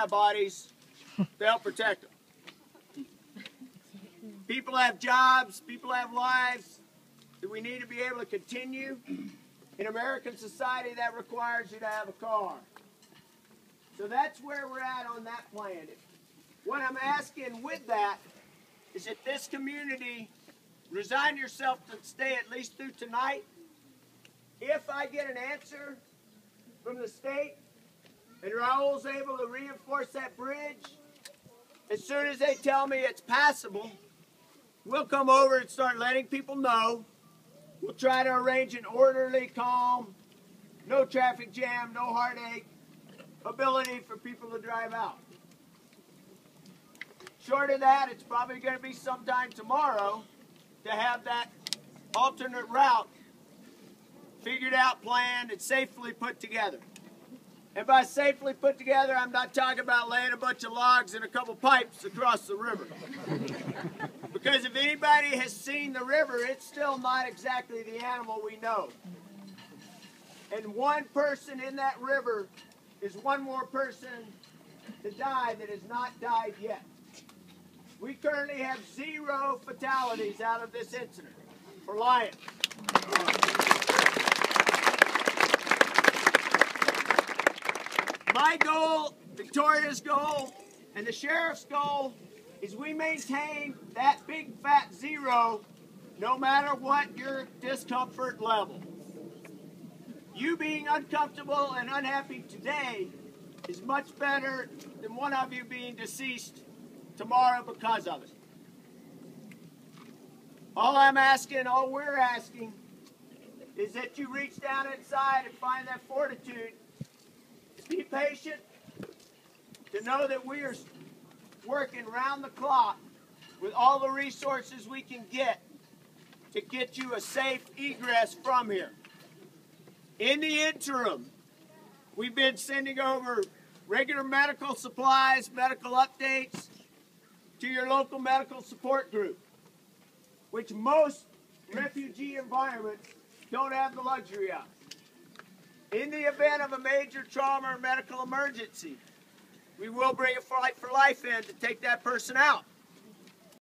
antibodies to help protect them. People have jobs, people have lives that we need to be able to continue. In American society, that requires you to have a car. So that's where we're at on that plan. What I'm asking with that is that this community resign yourself to stay at least through tonight. If I get an answer from the state and Raul's able to reinforce that bridge, as soon as they tell me it's passable, we'll come over and start letting people know. We'll try to arrange an orderly, calm, no traffic jam, no heartache, ability for people to drive out. Short of that, it's probably going to be sometime tomorrow to have that alternate route figured out, planned, and safely put together. And by safely put together, I'm not talking about laying a bunch of logs and a couple pipes across the river. because if anybody has seen the river, it's still not exactly the animal we know. And one person in that river is one more person to die that has not died yet. We currently have zero fatalities out of this incident for Lyons. My goal, Victoria's goal, and the sheriff's goal is we maintain that big fat zero no matter what your discomfort level. You being uncomfortable and unhappy today is much better than one of you being deceased tomorrow because of it. All I'm asking, all we're asking, is that you reach down inside and find that fortitude. Be patient to know that we are working round the clock with all the resources we can get to get you a safe egress from here. In the interim, we've been sending over regular medical supplies, medical updates, to your local medical support group, which most refugee environments don't have the luxury of. In the event of a major trauma or medical emergency, we will bring a Flight for Life in to take that person out.